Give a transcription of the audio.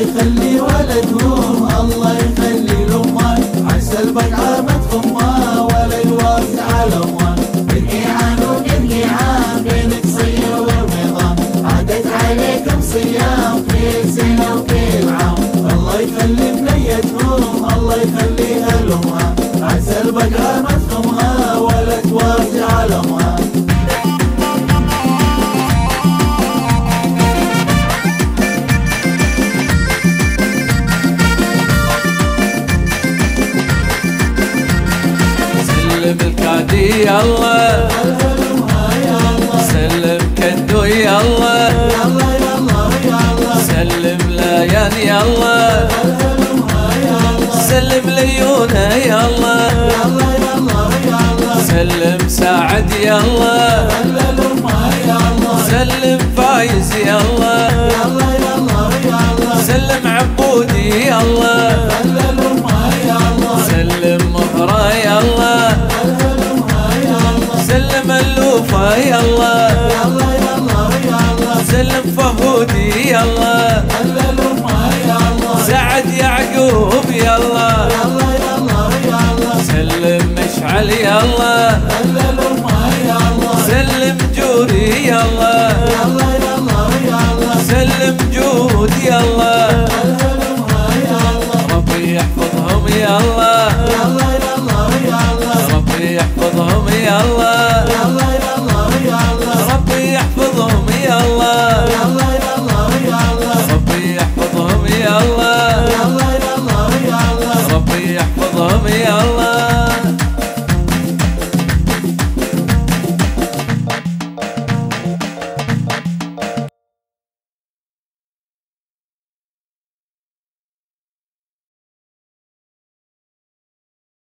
يخلي ولدهم الله يخلي الأمة عسى البقعة ما تخمه ولا يوسع على أمه بالإيعان وبالإيعان بين قصير والبيضان عادت عليكم صيام في سنة وكل عام الله يخلي بنيتهم الله يخليها لأمها عسى البقعة ما تخمها سلم الكادي الله سلم كدو يلا. يلا يلا سلم ليان يا الله سلم الله يلا. يلا يلا سلم يا الله سلم فايز يلا. يلا يلا سلم عبودي يا الله يلا يلا يلا يلا سلم فهودي يلا هللوما يلا سعد يعقوب يلا يلا يلا سلم مشعل يلا يلا سلم جوري يلا سلم جود يلا